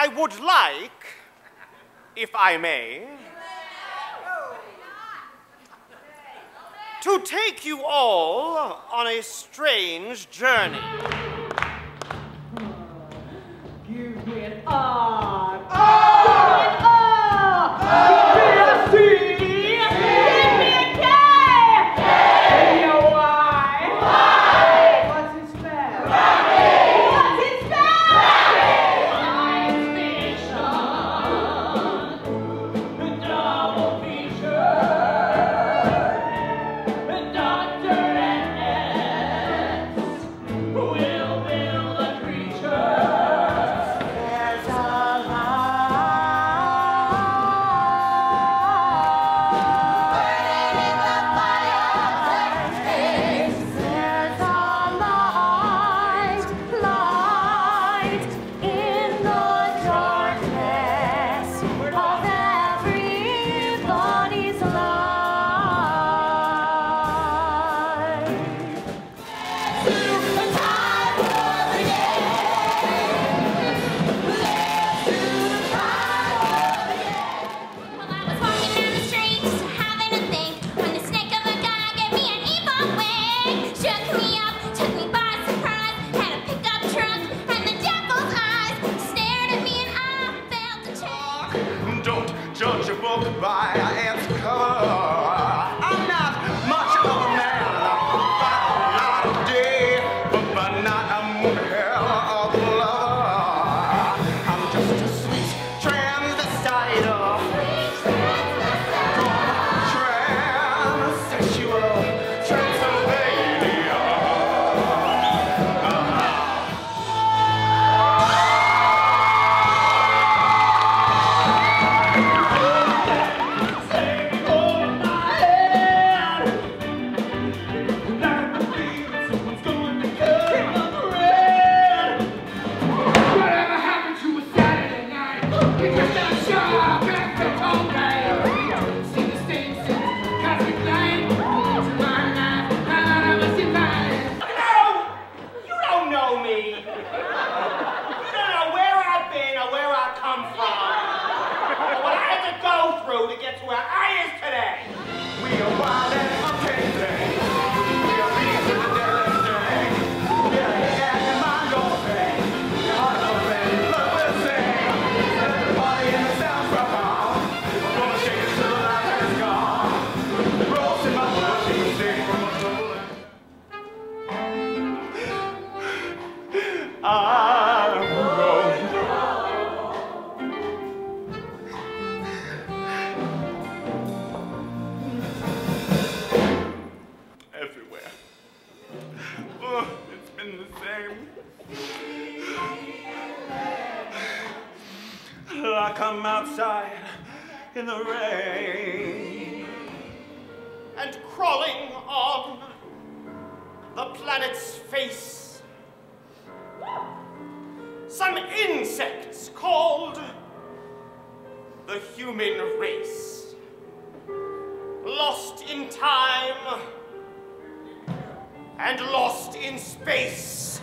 I would like, if I may, to take you all on a strange journey. Oh, come outside in the rain and crawling on the planet's face some insects called the human race. Lost in time and lost in space.